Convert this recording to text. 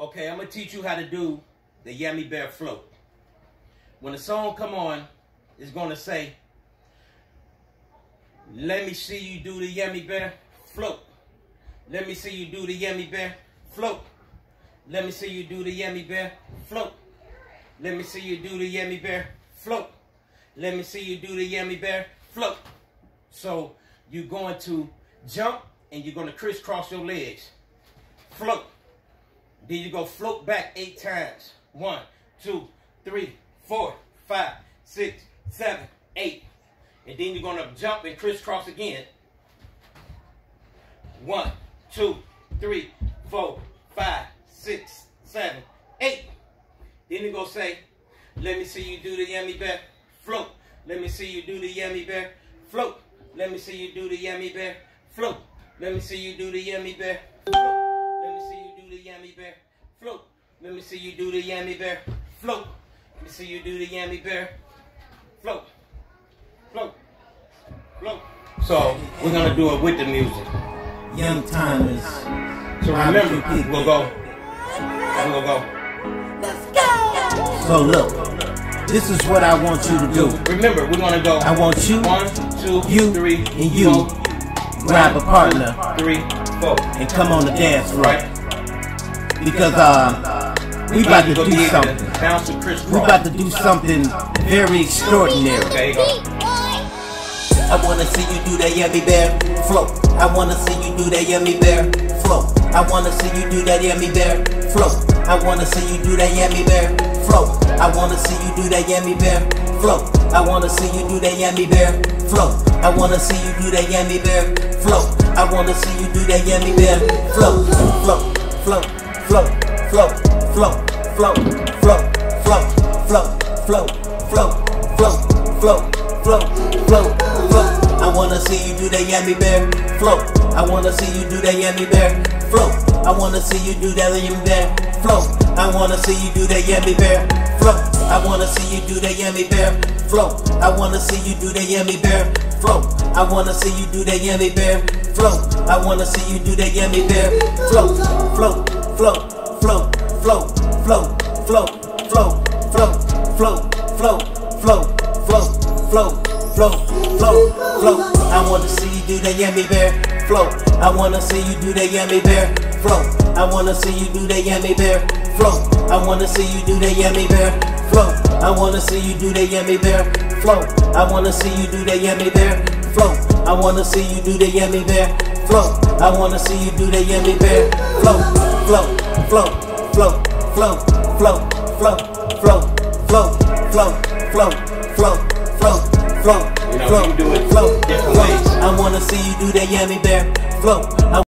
Okay, I'm gonna teach you how to do the Yammy Bear float. When the song come on, it's gonna say, let me see you do the Yammy Bear float. Let me see you do the Yammy Bear float. Let me see you do the Yammy Bear float. Let me see you do the Yammy Bear float. Let me see you do the Yammy Bear float. So you're going to jump and you're gonna crisscross your legs. Float. Then you go float back eight times. One, two, three, four, five, six, seven, eight. And then you're gonna jump and crisscross again. One, two, three, four, five, six, seven, eight. Then you go say, let me see you do the yammy bear float. Let me see you do the yammy bear float. Let me see you do the yammy bear float. Let me see you do the yammy bear float. Float. Let me see you do the yammy bear float. Let me see you do the yammy bear float. Float. Float. So we're gonna do it with the music. Young timers. So remember, we'll go. We'll go. Let's go. So look, this is what I want you to do. Remember, we're gonna go. I want you, One, two, you, three, and you four, grab a partner three, four. and come on the dance floor. Right? Because uh, we about to do be able to something. Bounce and crisscross. We about to do something very extraordinary. There you go. I wanna see you do that yammy bear float. I wanna see you do that yammy bear float. I wanna see you do that yammy bear float. I wanna see you do that yammy bear float. I wanna see you do that yammy bear float. I wanna see you do that yammy bear float. I wanna see you do that yammy bear float. I wanna see you do that yammy bear float. Float, float, float, float, float, float, float, float, float, float, float, float, float, float, float, float. I wanna see you do that yammy bear float. I wanna see you do that yammy bear float. I wanna see you do that yammy bear float. I wanna see you do that yammy bear float. I wanna see you do that yammy bear float. I wanna see you do that yammy bear float. I wanna see you do that yammy bear float. I wanna see you do that yammy bear float, float, float, float, float, float, float, float, float, float, float, float, float, float, float, float, float. I wanna see you do that yammy bear float. I wanna see you do that yammy bear float. I wanna see you do that yammy bear float. I wanna see you do that yammy bear float. I wanna see you do that yammy bear float. I wanna see you do that yammy bear float. I wanna see you do that yammy bear float. I wanna see you do that yammy bear float, float, float, float, float, float, float, float, float, float, float, float, float, float, float, you can do it float, float. I wanna see you do that yammy bear float.